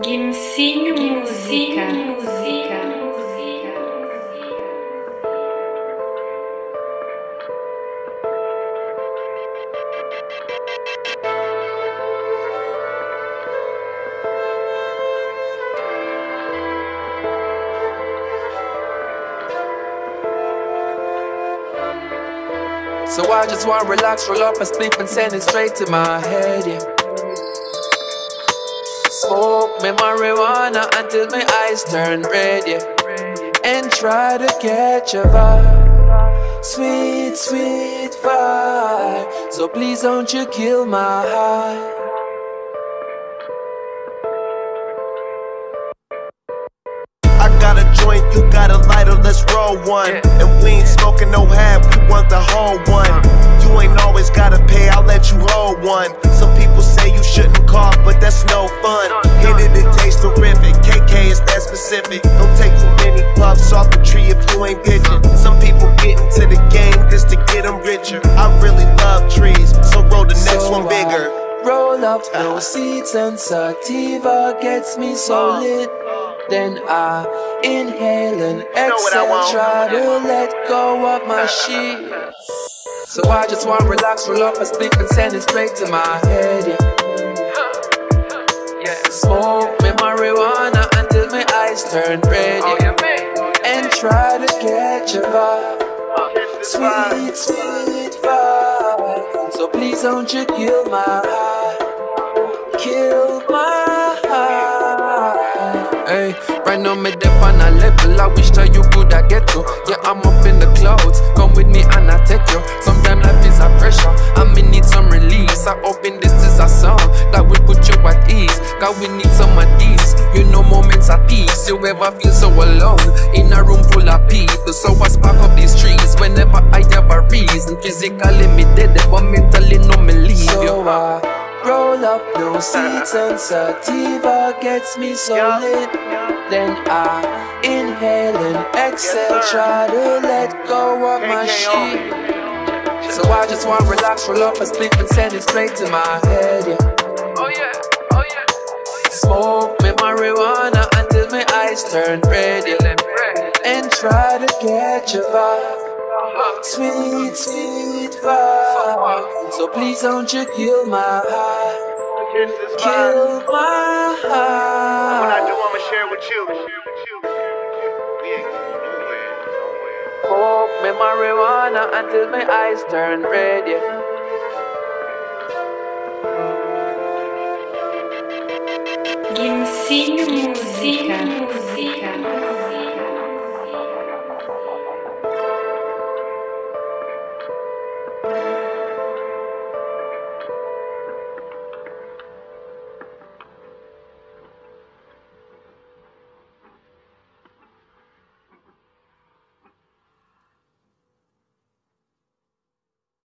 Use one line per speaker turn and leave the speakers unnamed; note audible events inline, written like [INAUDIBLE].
Guimsinho Música. Música.
So I just wanna relax, roll up and sleep and send it straight to my head, yeah. Smoke me marijuana until my eyes turn red, yeah. And try to catch a vibe. Sweet, sweet vibe. So please don't you kill my high.
I got a joint, you got a lighter, let's roll one. And we ain't smoking no half, we want the whole one. You ain't always gotta pay, I'll let you hold one. Some people say you shouldn't cough, but that's no fun. Hit it, it tastes terrific. KK is that specific. Don't take too many puffs off the tree if you ain't pitching. Some people get into the game just to get them richer. I really love trees, so roll the next
So
one bigger.
I Roll up no seeds and sativa gets me so oh. lit. Then I inhale and
what I
exhale,
want.
try to let go of my [LAUGHS] shit. So I just wanna relax, roll up and sleep and send it straight to my head. Yeah. Yeah. Smoke me marijuana until my eyes turn red. And try to catch a vibe. Sweet, sweet vibe. So please don't you kill my high. Kill my high. Hey, right now me dip on a level. I wish that you could I get to. Yeah, I'm up in the clouds. Come with me and I take you. Sometimes life is a pressure. Moments of peace. You ever feel so alone in a room full of people. So I spark up these trees whenever I have a reason. Physically, me dead, but mentally, no, me leave you. So I roll up no seeds and sativa gets me so lit. Then I inhale and exhale, try to let go of my shit. So I just wanna relax, roll up and sleep and send it straight to my head, yeah. Smoke me marijuana until my eyes turn red. And try to catch a vibe. Sweet, sweet vibe. So please don't you kill my high. Kill my
When I do. I'ma share with you. We ain't going nowhere, nowhere.
Smoke me marijuana until my eyes turn red, yeah.
Guimsinho Música.